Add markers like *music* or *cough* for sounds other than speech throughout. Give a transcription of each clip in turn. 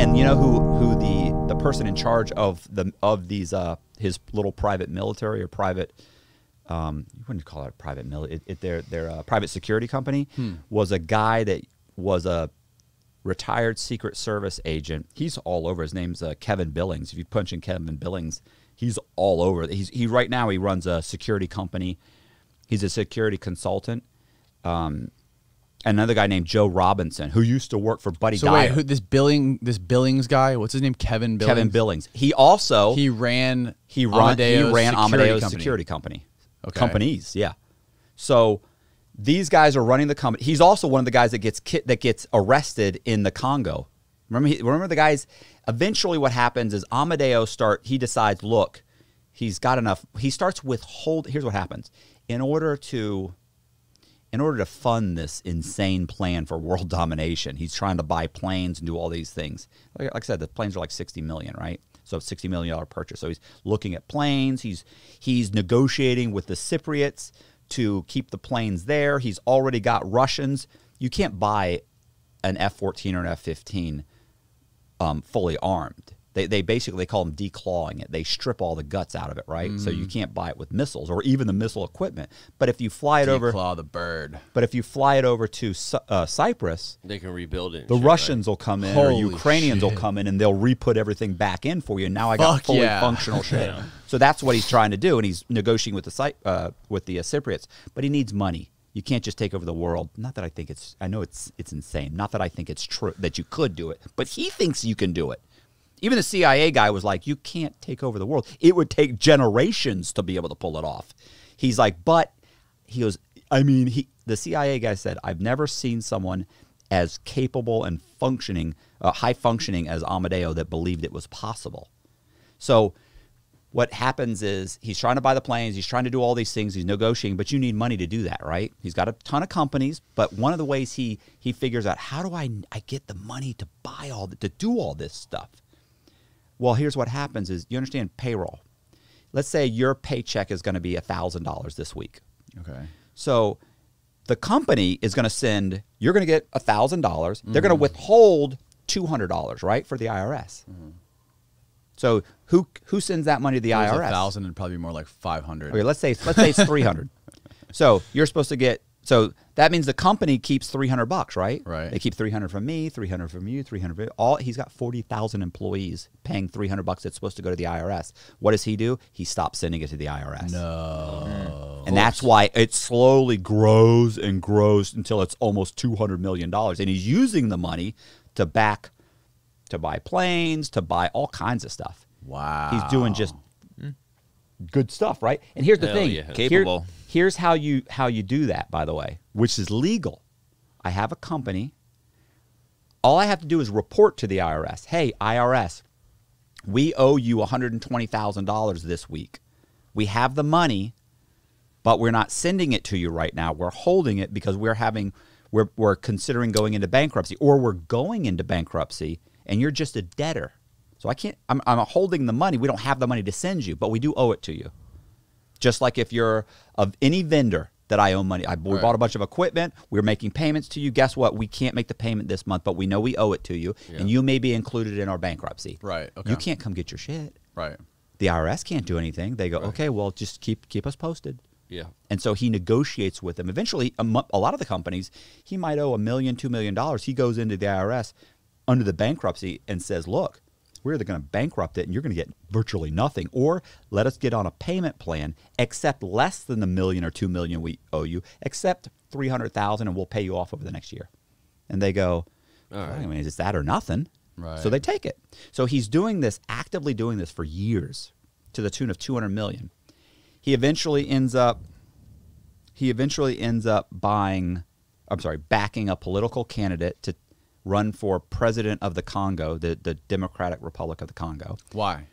and you know who who the the person in charge of the of these uh his little private military or private um you wouldn't call it a private military it, it, their their uh, private security company was a guy that was a retired Secret Service agent. He's all over. His name's uh, Kevin Billings. If you punch in Kevin Billings, he's all over. He's he right now he runs a security company. He's a security consultant. Um, another guy named Joe Robinson, who used to work for Buddy So Dyer. wait, who, this billing, this Billings guy, what's his name? Kevin Billings. Kevin Billings. He also He ran. he run Amodeo's he ran security Amodeo's company. security company. Okay. Companies, yeah. So these guys are running the company. He's also one of the guys that gets ki- that gets arrested in the Congo. Remember, he, remember the guys. Eventually, what happens is Amodeo start. He decides, look, he's got enough. He starts withhold. Here's what happens. In order to in order to fund this insane plan for world *laughs* domination, he's trying to buy planes and do all these things. Like, like I said, the planes are like 60 million, right? So it's 60 million dollar purchase. So he's looking at planes. He's he's negotiating with the Cypriots to keep the planes there. He's already got Russians. You can't buy an F-14 or an F-15 um, fully armed. They, they basically call them declawing it. They strip all the guts out of it, right? So you can't buy it with missiles or even the missile equipment. But if you fly it over, Claw the bird. but if you fly it over to uh, Cyprus, They can rebuild it. the shit, Russians will come in or Holy Ukrainians will come in and they'll re-put everything back in for you. And now I got Fuck fully yeah. functional *laughs* shit. So that's what he's trying to do, and he's negotiating with the uh, with the uh, Cypriots. But he needs money. You can't just take over the world. Not that I think it's. I know it's it's insane. Not that I think it's true that you could do it, but he thinks you can do it. Even the CIA guy was like, "You can't take over the world. It would take generations to be able to pull it off." He's like, "But he goes. I mean, he the CIA guy said, I've never seen someone as capable and functioning, uh, high functioning as Amodeo that believed it was possible." So what happens is he's trying to buy the planes, he's trying to do all these things, he's negotiating, but you need money to do that, right? He's got a ton of companies, but one of the ways he he figures out how do I I get the money to buy all the, to do all this stuff. Well, here's what happens is you understand payroll. Let's say your paycheck is going to be $1000 this week. Okay. So the company is going to send, you're going to get 1,000. dollars They're going to mm-hmm. withhold $200, right, for the IRS. Mm-hmm. So who who sends that money to the IRS? A thousand and probably more like five hundred. Okay, let's say let's say it's 300. *laughs* so you're supposed to get so that means the company keeps 300 bucks, right? Right. They keep 300 from me, 300 from you, 300 from all he's got 40,000 employees paying 300 bucks that's supposed to go to the IRS. What does he do? He stops sending it to the IRS. No. Mm. And that's why it slowly grows and grows until it's almost two hundred million dollars. And he's using the money to back, to buy planes, to buy all kinds of stuff. Wow. He's doing just good stuff, right? And here's the Hell thing: yeah. Here- Capable. Here's how you how you do that, by the way, which is legal. I have a company. All I have to do is report to the IRS. Hey, IRS, we owe you $120,000 this week. We have the money, but we're not sending it to you right now. We're holding it because we're having we're we're considering going into bankruptcy or we're going into bankruptcy and you're just a debtor. So I can't I'm I'm holding the money. We don't have the money to send you, but we do owe it to you. Just like if you're of any vendor that I owe money, I, we Right. bought a bunch of equipment, we're making payments to you. Guess what? We can't make the payment this month, but we know we owe it to you, and you may be included in our bankruptcy. Right, okay. You can't come get your shit. Right. The IRS can't do anything. They go, okay, well, just keep keep us posted. Yeah. And so he negotiates with them. Eventually, a, a lot of the companies, he might owe a million, two million dollars. He goes into the IRS under the bankruptcy and says, look, we're either going to bankrupt it and you're going to get virtually nothing, or let us get on a payment plan, accept less than the million or two million we owe you, accept 300000 and we'll pay you off over the next year. And they go, All "Well, right. I mean, it's that or nothing. Right. So they take it. So he's doing this, actively doing this for years to the tune of 200 million. He eventually ends up he eventually ends up buying I'm sorry, backing a political candidate to run for president of the Congo, the, the Democratic Republic of the Congo. Why?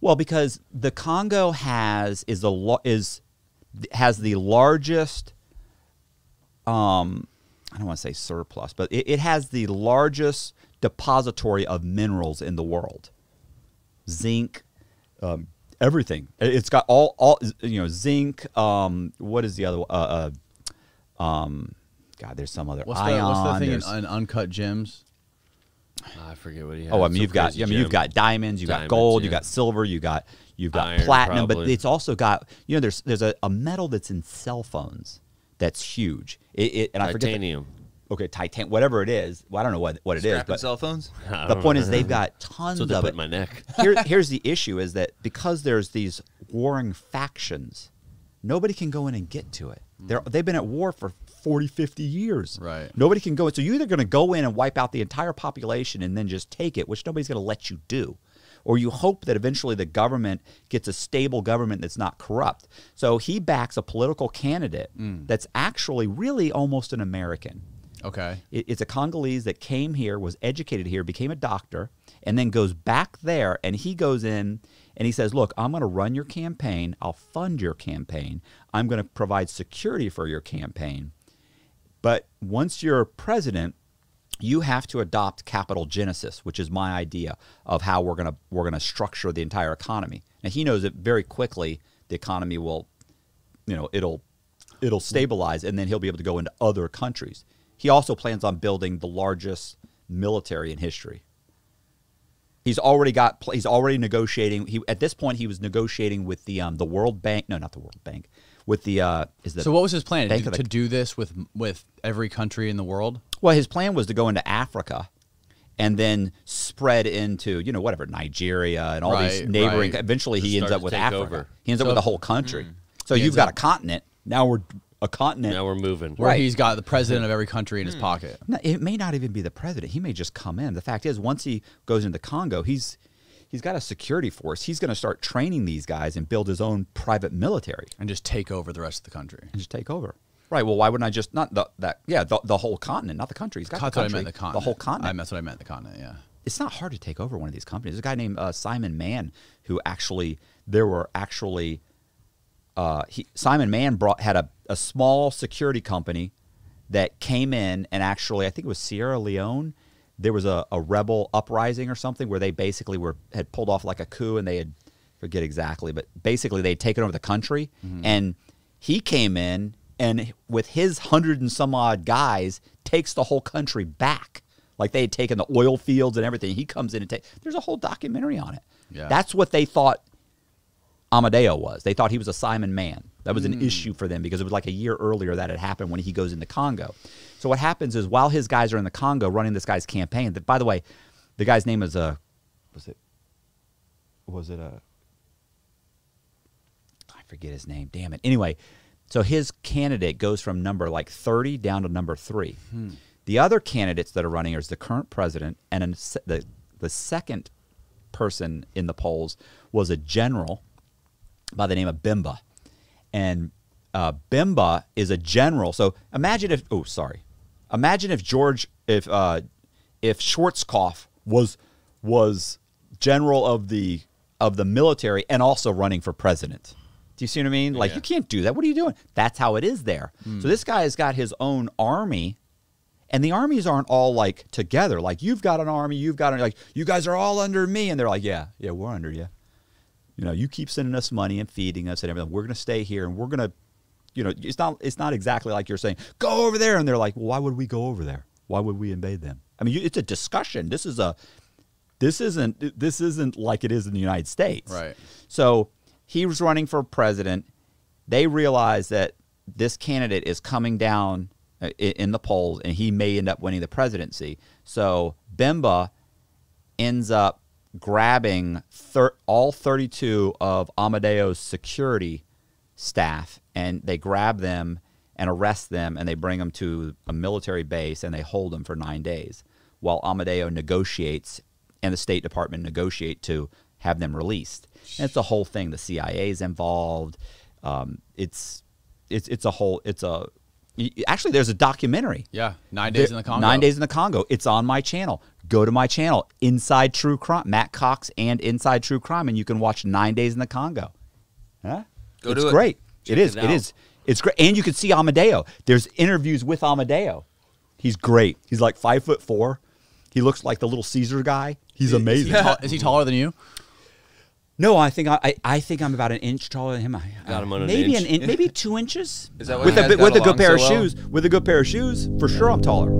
Well, because the Congo has is the is has the largest um I don't want to say surplus, but it, it has the largest depository of minerals in the world. Zinc, um, everything. It- It's got all all you know, zinc, um what is the other uh, uh um God, there's some other What's ion. the what's the thing in, in uncut gems? Ah, I forget what he had. Oh, I mean, Some you've got. I mean, you've got diamonds, you've got Diamonds, gold, you yeah. got silver, you got you've got Iron, platinum, but it's also got. You know, there's there's a, a metal that's in cell phones that's huge. It, it and I forget. the- titanium. okay, titan, whatever it is. Well, I don't know what what it is, Scrapping but cell phones. *laughs* The point know. is they've got *laughs* tons That's what they of put it. my neck. *laughs* Here, here's the issue: is that because there's these warring factions, nobody can go in and get to it. They're, they've been at war for 40, 50 years. Right. Nobody can go in. So you're either going to go in and wipe out the entire population and then just take it, which nobody's going to let you do. Or you hope that eventually the government gets a stable government that's not corrupt. So he backs a political candidate mm. that's actually really almost an American. Okay. It- It's a Congolese that came here, was educated here, became a doctor, and then goes back there. And he goes in and he says, Look, I'm going to run your campaign. I'll fund your campaign. I'm going to provide security for your campaign. But once you're president, you have to adopt capital genesis, which is my idea of how we're gonna we're gonna structure the entire economy. Now he knows that very quickly the economy will, you know, it'll it'll stabilize, and then he'll be able to go into other countries. He also plans on building the largest military in history. He's already got. He's already negotiating. He at this point he was negotiating with the um the World Bank. No, not the World Bank. With the uh is the So what was his plan? To, the- to do this with with every country in the world? Well, his plan was to go into Africa and then spread into, you know, whatever, Nigeria and all these neighboring. right. Eventually, he ends up with Africa. over. He ends up with the whole country. So you've got up- a continent. Now we're a continent. Now we're moving. Where Right. he's got the president of every country in his pocket. No, it may not even be the president. He may just come in. The fact is, once he goes into the Congo, he's he's got a security force. He's going to start training these guys and build his own private military And just take over the rest of the country. and just take over. Right. Well, why wouldn't I just not the, that? Yeah, the, the whole continent, not the country. He's got That's the what I country, meant. The continent. the whole continent. I, that's what I meant. The continent. Yeah. it's not hard to take over one of these companies. There's a guy named uh, Simon Mann who actually there were actually uh, he, Simon Mann brought had a, a small security company that came in and actually I think it was Sierra Leone. There was a, a rebel uprising or something where they basically were had pulled off like a coup and they had forget exactly, but basically they'd taken over the country mm-hmm. and he came in and with his hundred and some odd guys takes the whole country back. Like they had taken the oil fields and everything. He comes in and take. There's a whole documentary on it. Yeah. That's what they thought Amodeo was. They thought he was a Simon Mann. That was an hmm. issue for them because it was like a year earlier that had happened when he goes into Congo. So what happens is while his guys are in the Congo running this guy's campaign, that by the way, the guy's name is uh was it was it a I forget his name. Damn it. Anyway, so his candidate goes from number like 30 down to number 3. Hmm. The other candidates that are running is the current president and an, the the second person in the polls was a general by the name of Bemba. And uh, Bemba is a general. So imagine if, oh, sorry. Imagine if George, if uh, if Schwarzkopf was was general of the of the military and also running for president. Do you see what I mean? Like Yeah. you can't do that. What are you doing? That's how it is there. So this guy has got his own army and the armies aren't all like together. Like you've got an army, you've got an, like you guys are all under me, and they're like, yeah, yeah, we're under you. You know, you keep sending us money and feeding us and everything. We're gonna stay here, and we're gonna, you know, it's not it's not exactly like you're saying go over there, and they're like, well, why would we go over there? Why would we invade them? I mean, you, it's a discussion. This is a this isn't this isn't like it is in the United States. Right. So he was running for president. They realized that this candidate is coming down uh, in the polls, and he may end up winning the presidency. So Bemba ends up grabbing thir- all 32 of Amodeo's security staff, and they grab them and arrest them, and they bring them to a military base, and they hold them for nine days, while Amodeo negotiates and the State Department negotiate to have them released. And it's a whole thing. The CIA's involved. Um, it's it's it's a whole. It's a actually there's a documentary. Yeah. Nine days in the Congo. Nine days in the Congo. It's on my channel. Go to my channel, Inside True Crime, Matt Cox and Inside True Crime, and you can watch Nine Days in the Congo. Huh? Go it's do it. great. Check it is. it It out. is. It's great, and you can see Amodeo. There's interviews with Amodeo. He's great. He's like five foot four. He looks like the little Caesar guy. He's Is he, amazing. is he taller than you? No, I think I, I, I think I'm about an inch taller than him. I, Got him on an maybe inch. in, maybe two inches. Is that why with you a guys with a good pair so of well? shoes? With a good pair of shoes, for sure, I'm taller.